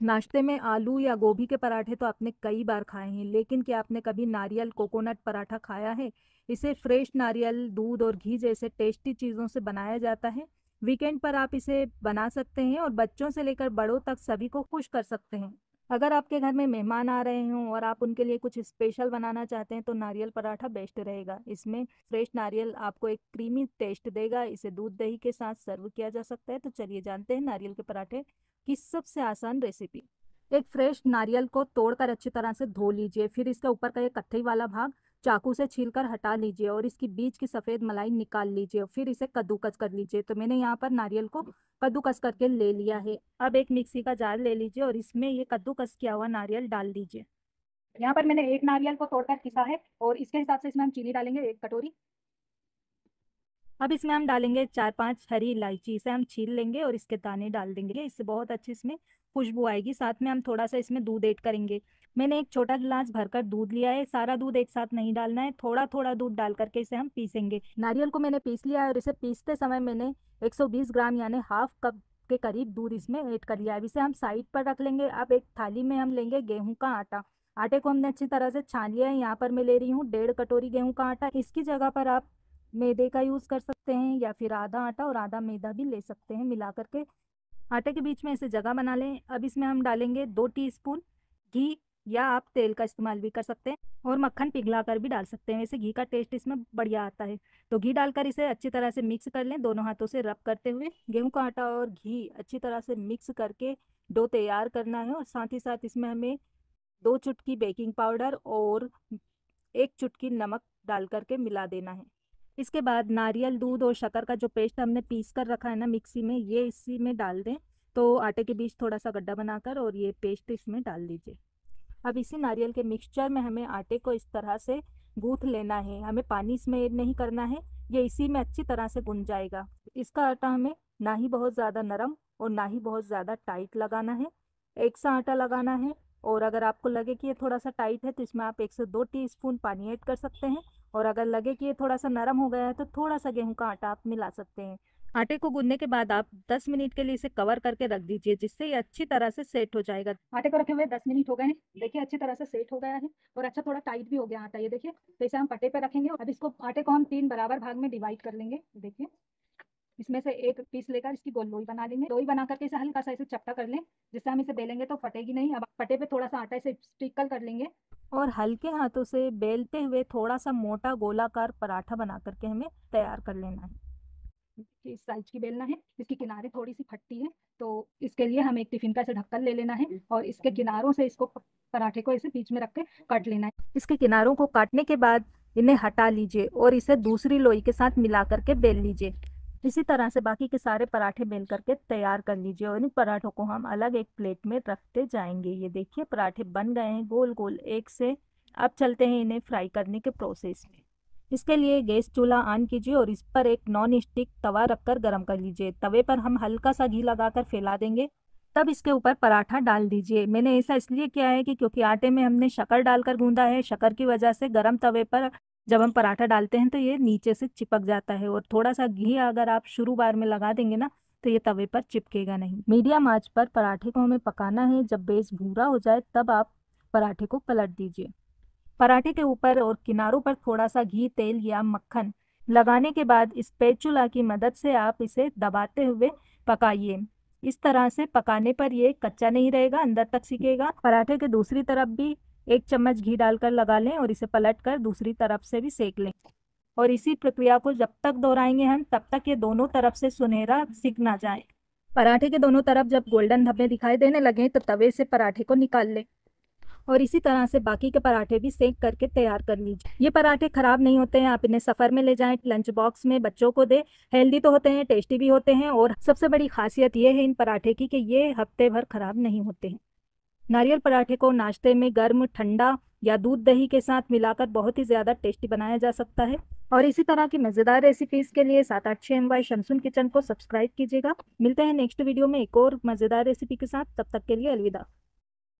नाश्ते में आलू या गोभी के पराठे तो आपने कई बार खाए हैं, लेकिन क्या आपने कभी नारियल कोकोनट पराठा खाया है? इसे फ्रेश नारियल, दूध और घी जैसे टेस्टी चीज़ों से बनाया जाता है। वीकेंड पर आप इसे बना सकते हैं और बच्चों से लेकर बड़ों तक सभी को खुश कर सकते हैं। अगर आपके घर में मेहमान आ रहे हों और आप उनके लिए कुछ स्पेशल बनाना चाहते हैं तो नारियल पराठा बेस्ट रहेगा। इसमें फ्रेश नारियल आपको एक क्रीमी टेस्ट देगा, इसे दूध दही के साथ सर्व किया जा सकता है। तो चलिए जानते हैं नारियल के पराठे की सबसे आसान रेसिपी। एक फ्रेश नारियल को तोड़कर अच्छी तरह से धो लीजिए, फिर इसके ऊपर का एक कत्थई वाला भाग चाकू से छीलकर हटा लीजिए और इसकी बीच की सफ़ेद मलाई निकाल लीजिए फिर इसे कद्दूकस कर लीजिए। तो मैंने यहाँ पर नारियल को कद्दूकस करके ले लिया है। अब एक मिक्सी का जार ले लीजिए और इसमें ये कद्दूकस किया हुआ नारियल डाल दीजिए। यहाँ पर मैंने एक नारियल को तोड़कर किसा है और इसके हिसाब से इसमें हम चीनी डालेंगे एक कटोरी। अब इसमें हम डालेंगे चार पाँच हरी इलायची, इसे हम छील लेंगे और इसके दाने डाल देंगे। इससे बहुत अच्छी इसमें खुशबू आएगी, साथ में हम थोड़ा सा इसमें दूध ऐड करेंगे। मैंने एक छोटा गिलास भरकर दूध लिया है, सारा दूध एक साथ नहीं डालना है थोड़ा थोड़ा दूध डाल करके इसे हम पीसेंगे। नारियल को मैंने पीस लिया है और इसे पीसते समय मैंने 120 ग्राम यानी हाफ़ कप के करीब दूध इसमें ऐड कर लिया है। इसे हम साइड पर रख लेंगे। अब एक थाली में हम लेंगे गेहूँ का आटा। आटे को हमने अच्छी तरह से छान लिया है। यहाँ पर मैं ले रही हूँ डेढ़ कटोरी गेहूँ का आटा। इसकी जगह पर आप मैदे का यूज़ कर सकते हैं या फिर आधा आटा और आधा मैदा भी ले सकते हैं मिला करके आटे के बीच में ऐसे जगह बना लें। अब इसमें हम डालेंगे दो टीस्पून घी या आप तेल का इस्तेमाल भी कर सकते हैं और मक्खन पिघला कर भी डाल सकते हैं। वैसे घी का टेस्ट इसमें बढ़िया आता है। तो घी डालकर इसे अच्छी तरह से मिक्स कर लें दोनों हाथों से रब करते हुए। गेहूँ का आटा और घी अच्छी तरह से मिक्स करके डो तैयार करना है और साथ ही साथ इसमें हमें दो चुटकी बेकिंग पाउडर और एक चुटकी नमक डाल करके मिला देना है। इसके बाद नारियल, दूध और शक्कर का जो पेस्ट हमने पीस कर रखा है ना मिक्सी में, ये इसी में डाल दें। तो आटे के बीच थोड़ा सा गड्ढा बनाकर और ये पेस्ट इसमें डाल दीजिए। अब इसी नारियल के मिक्सचर में हमें आटे को इस तरह से गूँथ लेना है। हमें पानी इसमें ऐड नहीं करना है, ये इसी में अच्छी तरह से गुन जाएगा। इसका आटा हमें ना ही बहुत ज़्यादा नरम और ना ही बहुत ज़्यादा टाइट लगाना है। एक सा आटा लगाना है और अगर आपको लगे कि ये थोड़ा सा टाइट है तो इसमें आप एक से दो टीस्पून पानी ऐड कर सकते हैं। और अगर लगे कि ये थोड़ा सा नरम हो गया है तो थोड़ा सा गेहूँ का आटा आप मिला सकते हैं। आटे को गूंदने के बाद आप 10 मिनट के लिए इसे कवर करके रख दीजिए, जिससे ये अच्छी तरह से सेट हो जाएगा। आटे को रखे हुए 10 मिनट हो गए हैं। देखिए, अच्छी तरह से सेट हो गया है और अच्छा थोड़ा टाइट भी हो गया आटा। ये देखिए तो इसे हम पटे पे रखेंगे अब इसको, आटे को हम तीन बराबर भाग में डिवाइड कर लेंगे। देखिए, इसमें से एक पीस लेकर इसकी गोल लोई बना लेंगे। लोई बना करके इसे हल्का सा इसे चपटा कर लें, जिससे हम इसे बेलेंगे तो फटेगी नहीं। अब पटे पे थोड़ा सा आटा इसे स्टिकल कर लेंगे। और हल्के हाथों से बेलते हुए थोड़ा सा मोटा गोलाकार पराठा बना करके हमें तैयार कर लेना है। इस साइज़ की बेलना है इसकी किनारे थोड़ी सी फटती है तो इसके लिए हमें एक टिफ़िन का ऐसे ढक्कन ले लेना है और इसके किनारों से इसको पराठे को ऐसे बीच में रख के काट लेना है। इसके किनारों को काटने के बाद इन्हें हटा लीजिए और इसे दूसरी लोई के साथ मिला करके बेल लीजिए। इसी तरह से बाकी के सारे पराठे बेल करके तैयार कर लीजिए और इन पराठों को हम अलग एक प्लेट में रखते जाएँगे। ये देखिए, पराठे बन गए हैं गोल गोल एक से। अब चलते हैं इन्हें फ्राई करने के प्रोसेस में। इसके लिए गैस चूल्हा ऑन कीजिए और इस पर एक नॉन स्टिक तवा रखकर गर्म कर लीजिए। तवे पर हम हल्का सा घी लगाकर फैला देंगे। तब इसके ऊपर पराठा डाल दीजिए। मैंने ऐसा इसलिए किया है कि क्योंकि आटे में हमने शक्कर डालकर गूंदा है। शक्कर की वजह से गर्म तवे पर जब हम पराठा डालते हैं तो ये नीचे से चिपक जाता है और थोड़ा सा घी अगर आप शुरू बार में लगा देंगे ना तो ये तवे पर चिपकेगा नहीं। मीडियम आँच पर पराठे को हमें पकाना है। जब बेस भूरा हो जाए, तब आप पराठे को पलट दीजिए। पराठे के ऊपर और किनारों पर थोड़ा सा घी, तेल या मक्खन लगाने के बाद इस पेचुला की मदद से आप इसे दबाते हुए पकाइए। इस तरह से पकाने पर ये कच्चा नहीं रहेगा, अंदर तक सीखेगा। पराठे के दूसरी तरफ़ भी एक चम्मच घी डालकर लगा लें और इसे पलट कर दूसरी तरफ़ से भी सेक लें। और इसी प्रक्रिया को जब तक दोहराएँगे हम, तब तक ये दोनों तरफ़ से सुनहरा सिक ना जाए। पराठे के दोनों तरफ़ जब गोल्डन धब्बे दिखाई देने लगे तो तवे से पराठे को निकाल लें। और इसी तरह से बाकी के पराठे भी सेक करके तैयार कर लीजिए। ये पराठे खराब नहीं होते हैं, आप इन्हें सफ़र में ले जाएँ, लंच बॉक्स में बच्चों को दें, हेल्दी तो होते हैं, टेस्टी भी होते हैं, और सबसे बड़ी खासियत ये है इन पराठे की कि ये हफ़्ते भर खराब नहीं होते हैं। नारियल पराठे को नाश्ते में गर्म, ठंडा या दूध दही के साथ मिलाकर बहुत ही ज़्यादा टेस्टी बनाया जा सकता है। और इसी तरह की मज़ेदार रेसिपीज़ के लिए सात आठ छः एम वाई शमसुन किचन को सब्सक्राइब कीजिएगा। मिलते हैं नेक्स्ट वीडियो में एक और मज़ेदार रेसिपी के साथ। तब तक के लिए अलविदा।